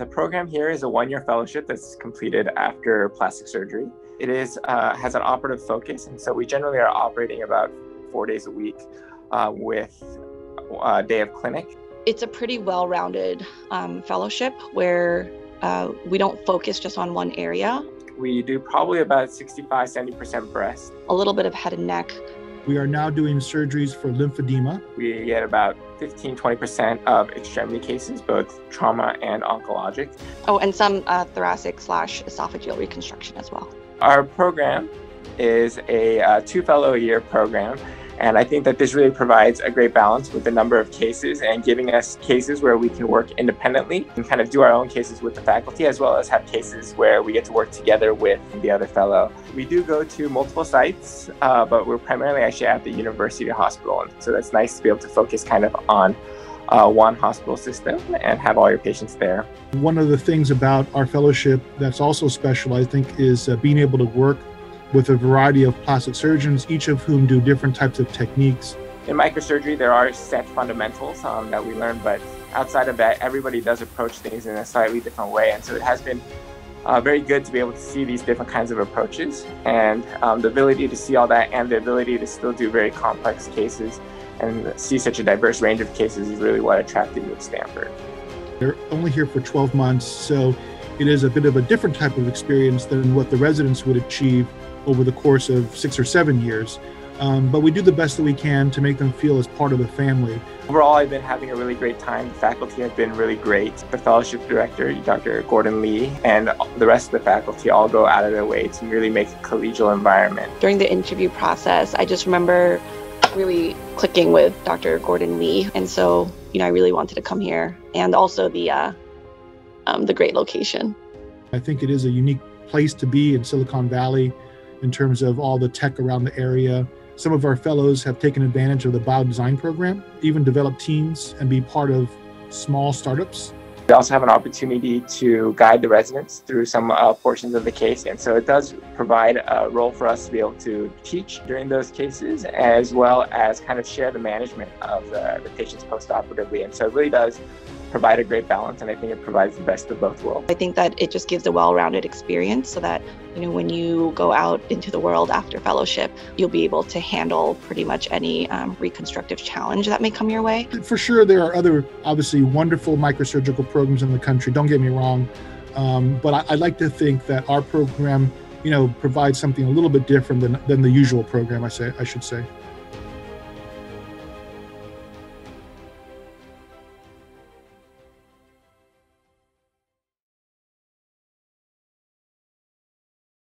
The program here is a one-year fellowship that's completed after plastic surgery. It is uh, has an operative focus, and so we generally are operating about four days a week uh, with a day of clinic. It's a pretty well-rounded um, fellowship where uh, we don't focus just on one area. We do probably about 65, 70% breast. A little bit of head and neck. We are now doing surgeries for lymphedema. We get about 15, 20% of extremity cases, both trauma and oncologic. Oh, and some uh, thoracic slash esophageal reconstruction as well. Our program is a uh, two fellow a year program and I think that this really provides a great balance with the number of cases and giving us cases where we can work independently and kind of do our own cases with the faculty, as well as have cases where we get to work together with the other fellow. We do go to multiple sites, uh, but we're primarily actually at the university hospital. And so that's nice to be able to focus kind of on uh, one hospital system and have all your patients there. One of the things about our fellowship that's also special, I think, is uh, being able to work with a variety of plastic surgeons, each of whom do different types of techniques. In microsurgery, there are set fundamentals um, that we learn, but outside of that, everybody does approach things in a slightly different way. And so it has been uh, very good to be able to see these different kinds of approaches and um, the ability to see all that and the ability to still do very complex cases and see such a diverse range of cases is really what attracted me to Stanford. They're only here for 12 months, so it is a bit of a different type of experience than what the residents would achieve over the course of six or seven years. Um, but we do the best that we can to make them feel as part of the family. Overall, I've been having a really great time. The faculty have been really great. The fellowship director, Dr. Gordon Lee, and the rest of the faculty all go out of their way to really make a collegial environment. During the interview process, I just remember really clicking with Dr. Gordon Lee, and so you know I really wanted to come here, and also the uh, um, the great location. I think it is a unique place to be in Silicon Valley in terms of all the tech around the area. Some of our fellows have taken advantage of the biodesign program, even develop teams and be part of small startups. We also have an opportunity to guide the residents through some uh, portions of the case. And so it does provide a role for us to be able to teach during those cases, as well as kind of share the management of the, the patients post-operatively. And so it really does provide a great balance and I think it provides the best of both worlds. I think that it just gives a well-rounded experience so that you know when you go out into the world after fellowship you'll be able to handle pretty much any um, reconstructive challenge that may come your way. For sure there are other obviously wonderful microsurgical programs in the country don't get me wrong um, but I, I like to think that our program you know provides something a little bit different than, than the usual program I say I should say.